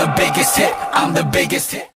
the biggest hit, I'm the biggest hit.